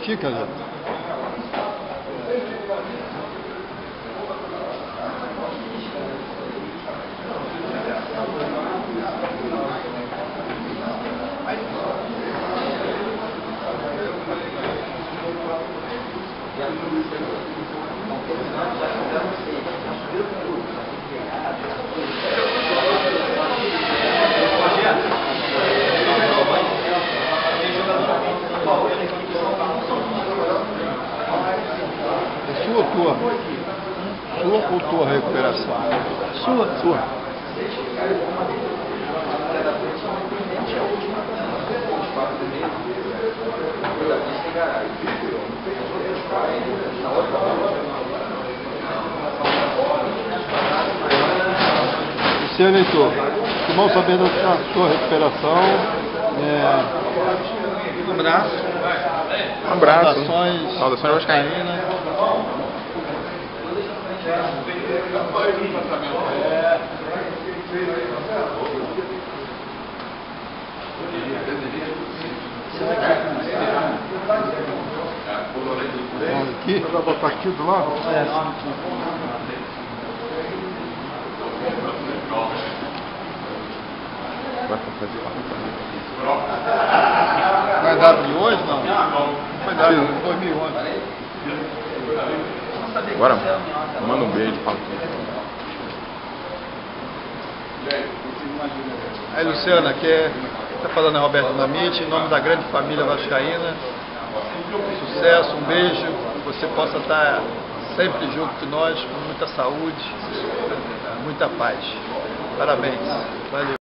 küçük adam. Sua ou tua? Sua ou tua recuperação? Sua. Sua. Você, eleitor, que bom sabendo da sua recuperação. É, Um abraço. Um abraço. Saudações. Saudações vascaínas. Aqui. Vai botar aqui do lado? Vai fazer Vai dar de hoje, não? Foi dado em 2011. Agora, manda um beijo, fala. Aí, Luciana, que está falando é Roberto Namite, em nome da grande família vascaína. Sucesso, um beijo, que você possa estar sempre junto de nós, com muita saúde, muita paz. Parabéns. Valeu.